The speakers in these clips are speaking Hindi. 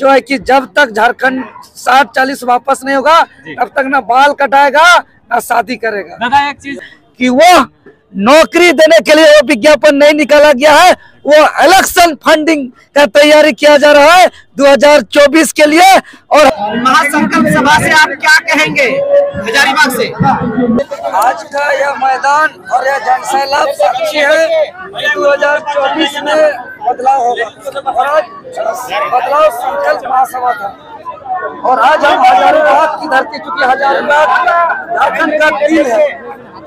जो है कि जब तक झारखंड साठ चालीस वापस नहीं होगा तब तक ना बाल कटाएगा ना शादी करेगा। दादा एक चीज़ कि वो नौकरी देने के लिए वो विज्ञापन नहीं निकाला गया है वो इलेक्शन फंडिंग का तैयारी किया जा रहा है 2024 के लिए और महासंकल्प सभा से आप क्या कहेंगे हजारीबाग से? आज का यह मैदान और यह जनसैलाब साक्षी है कि 2024 में बदलाव होगा। और आज बदलाव संकल्प था। और आज हम हजारीबाग की धरती, चूँकि हजारीबाग झारखंड का दिल है,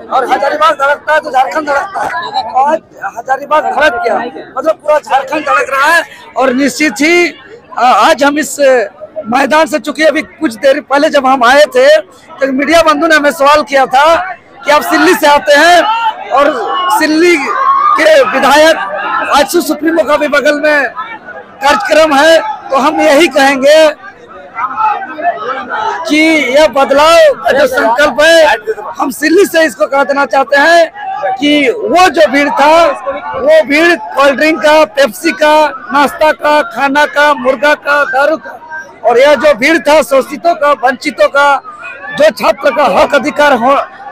और हजारीबाग धड़कता है तो झारखंड धड़कता है। आज हजारीबाग धड़क गया। मतलब पूरा झारखंड धड़क रहा है, और निश्चित ही आज हम इस मैदान से चूँकि अभी कुछ देर पहले जब हम आए थे तो मीडिया बंधु ने हमें सवाल किया था कि आप सिल्ली से आते हैं, और सिल्ली के विधायक आजसू सुप्रीमो का भी बगल में कार्यक्रम है। तो हम यही कहेंगे कि यह बदलाव का जो संकल्प है, हम सिल्ली से इसको कह देना चाहते हैं कि वो जो भीड़ था, वो भीड़ कोल्ड ड्रिंक का, पेप्सी का, नाश्ता का, खाना का, मुर्गा का, दारू का, और यह जो भीड़ था, शोषितों का, वंचितों का, जो छात्र का हक अधिकार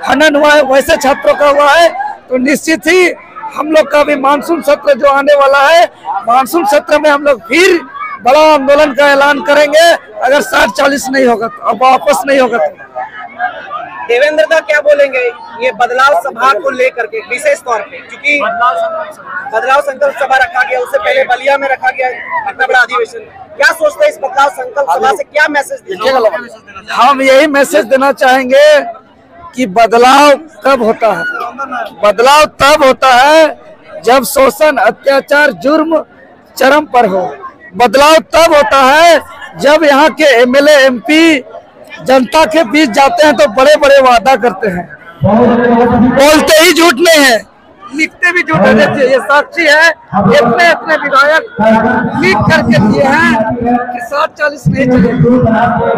हनन हुआ है, वैसे छात्रों का हुआ है तो निश्चित ही हम लोग का भी मानसून सत्र जो आने वाला है, मानसून सत्र में हम लोग फिर बड़ा आंदोलन का ऐलान करेंगे। अगर साठ चालीस नहीं होगा तो अब वापस नहीं होगा तो। देवेंद्र दा क्या बोलेंगे? ये बदलाव सभा को लेकर के विशेष तौर पे क्योंकि बदलाव संकल्प सभा। रखा गया उससे पहले बलिया में रखा गया इतना बड़ा अधिवेशन। क्या सोचते हैं इस बदलाव संकल्प सभा से? क्या मैसेज हम यही मैसेज देना चाहेंगे कि बदलाव कब होता है? बदलाव तब होता है जब शोषण अत्याचार जुर्म चरम पर हो। बदलाव तब होता है जब यहाँ के एमएलए, एमपी जनता के बीच जाते हैं तो बड़े बड़े वादा करते हैं। बोलते ही झूठ नहीं है, लिखते भी झूठ देखिए, ये साक्षी है इतने इतने विधायक लिख करके दिए हैं कि साठ चालीस नहीं चले।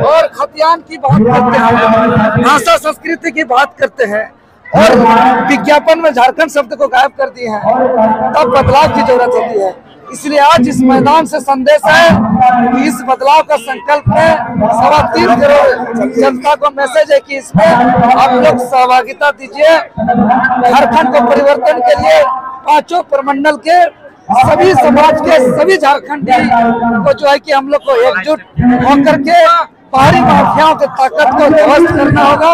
और खतियान की बात करते हैं, भाषा संस्कृति की बात करते हैं। और विज्ञापन में झारखंड शब्द को गायब कर दिए हैं। तब बदलाव की ज़रूरत होती है। इसलिए आज इस मैदान से संदेश है कि इस बदलाव का संकल्प में सवा तीन करोड़ जनता को मैसेज है कि इसमें आप लोग सहभागिता दीजिए। झारखंड को परिवर्तन के लिए पाँचों प्रमंडल के सभी समाज के सभी झारखंडी को जो है कि हम लोग को एकजुट होकर के बाहरी माफियाओं की ताकत को ध्वस्त करना होगा।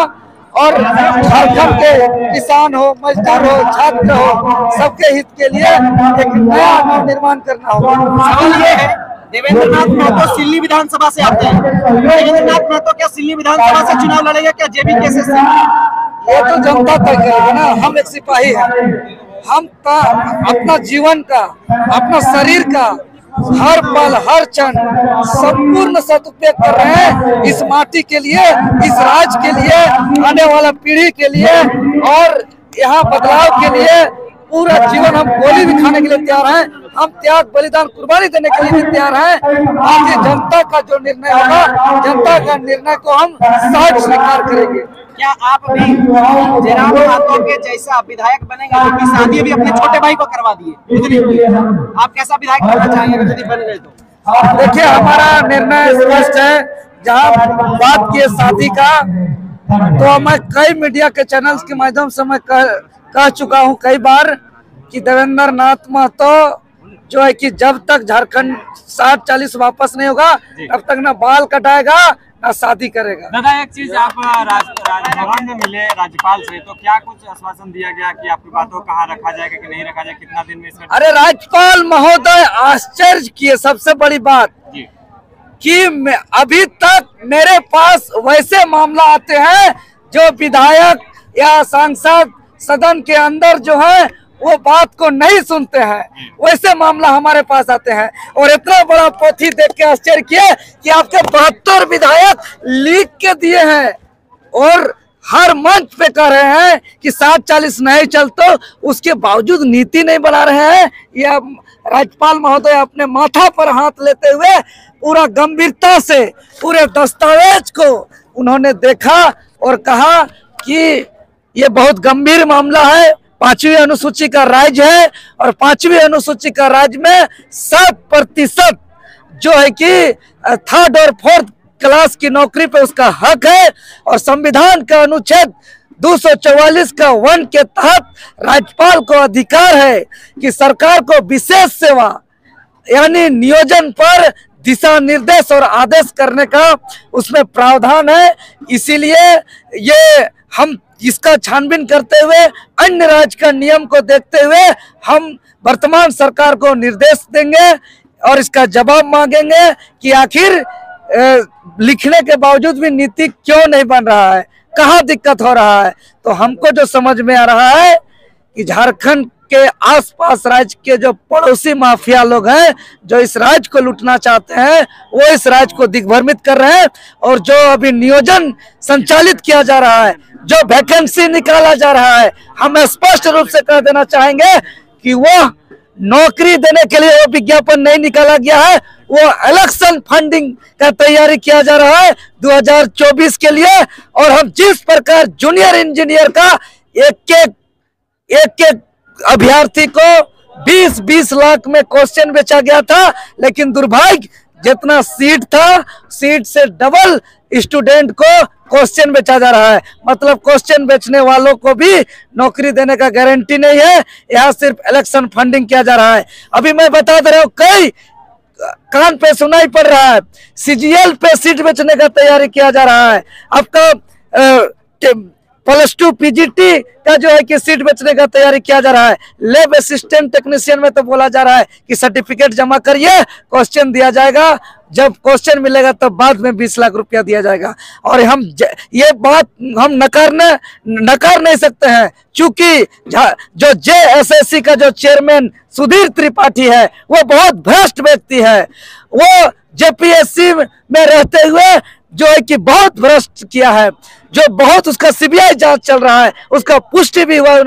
और झारखंड के किसान हो मजदूर हो छात्र हो सबके हित के लिए एक नया नव निर्माण करना होगा। सवाल ये है देवेंद्र नाथ महतो सिल्ली विधानसभा से आते हैं। देवेंद्र नाथ महतो क्या सिल्ली विधानसभा से चुनाव लड़ेगा क्या जेबी केसेस से? ये तो जनता तय करेगी ना? हम एक सिपाही हैं। हम का अपना जीवन का अपना शरीर का हर पल, हर क्षण संपूर्ण सदुपयोग कर रहे हैं इस माटी के लिए, इस राज के लिए, आने वाला पीढ़ी के लिए और यहाँ बदलाव के लिए पूरा जीवन हम गोली भी खाने के लिए तैयार हैं। हम त्याग, बलिदान, कुर्बानी देने के लिए भी तैयार हैं। आगे जनता का जो निर्णय होगा, जनता का निर्णय को हम सहज स्वीकार करेंगे। क्या आप भी जयराम महतो के जैसा विधायक बनेगा जो कि शादी अभी अपने छोटे भाई को करवा दिए? आप कैसा विधायक बनना चाहेंगे यदि बन गए तो? देखिए हमारा निर्णय स्पष्ट है। जहाँ बात की शादी का तो मैं कई मीडिया के चैनल्स के माध्यम से मैं कह, कह चुका हूँ कई बार कि देवेंद्र नाथ महतो जो है कि जब तक झारखंड साठ चालीस वापस नहीं होगा तब तक ना बाल कटाएगा ना शादी करेगा। दादा एक चीज़ आप राजभवन में मिले राज्यपाल से तो क्या कुछ आश्वासन दिया गया कि आपकी बातों कहाँ रखा जाएगा कि नहीं रखा जाएगा? कितना दिन में इसका अरे राज्यपाल महोदय आश्चर्य किए सबसे बड़ी बात कि अभी तक मेरे पास वैसे मामला आते हैं जो विधायक या सांसद सदन के अंदर जो है वो बात को नहीं सुनते हैं। वैसे मामला हमारे पास आते हैं। और इतना बड़ा पोथी देख के आश्चर्य किए कि आपके बहत्तर विधायक लिख के दिए हैं। और हर मंच पे कह रहे हैं कि सात चालीस नहीं चलते, उसके बावजूद नीति नहीं बना रहे हैं। या राज्यपाल महोदय अपने माथा पर हाथ लेते हुए पूरा गंभीरता से, पूरे दस्तावेज़ को उन्होंने देखा और कहा कि ये बहुत गंभीर मामला है। पांचवी अनुसूची का राज्य है और पांचवी अनुसूची का राज्य में शत प्रतिशत जो है कि थर्ड और फोर्थ क्लास की नौकरी पे उसका हक है और संविधान का अनुच्छेद 244 का वन के तहत राज्यपाल को अधिकार है कि सरकार को विशेष सेवा, यानी नियोजन पर दिशा निर्देश और आदेश करने का उसमें प्रावधान है। इसीलिए ये हम इसका छानबीन करते हुए, अन्य राज्य का नियम को देखते हुए हम वर्तमान सरकार को निर्देश देंगे और इसका जवाब मांगेंगे कि आखिर लिखने के बावजूद भी नीति क्यों नहीं बन रहा है? कहाँ दिक्कत हो रहा है? तो हमको जो समझ में आ रहा है कि झारखंड के आसपास राज्य के जो पड़ोसी माफिया लोग हैं, जो इस राज्य को लूटना चाहते हैं, वो इस राज्य को दिग्भ्रमित कर रहे हैं और जो अभी नियोजन संचालित किया जा रहा है, जो वैकेंसी निकाला जा रहा है, हम स्पष्ट रूप से कह देना चाहेंगे कि वो नौकरी देने के लिए वो विज्ञापन नहीं निकाला गया है, वो इलेक्शन फंडिंग का तैयारी किया जा रहा है 2024 के लिए और हम जिस प्रकार जूनियर इंजीनियर का एक एक एक एक अभ्यर्थी को 20-20 लाख में क्वेश्चन बेचा गया था, लेकिन दुर्भाग्य, जितना सीट था सीट से डबल स्टूडेंट को क्वेश्चन बेचा जा रहा है। मतलब क्वेश्चन बेचने वालों को भी नौकरी देने का गारंटी नहीं है, यहाँ सिर्फ़ इलेक्शन फंडिंग किया जा रहा है। अभी मैं बता दे रहा हूँ, कई कान पे सुनाई पड़ रहा है सीजीएल पे सीट बेचने का तैयारी किया जा रहा है। आपका प्लस टू पीजीटी का जो है कि सीट बेचने का तैयारी किया जा रहा है। लेब असिस्टेंट टेक्नीशियन में तो बोला जा रहा है कि सर्टिफिकेट जमा करिए, क्वेश्चन दिया जाएगा। जब क्वेश्चन मिलेगा तब बाद में बीस लाख रुपया दिया जाएगा। और हम ज- ये बात हम नकारने नकार नहीं सकते हैं क्योंकि जो जे एस एस सी का जो चेयरमैन सुधीर त्रिपाठी है, वो बहुत भ्रष्ट व्यक्ति है। वो जेपीएससी में रहते हुए जो है कि बहुत भ्रष्ट किया है। जो बहुत उसका सीबीआई जाँच चल रहा है उसका पुष्टि भी हुआ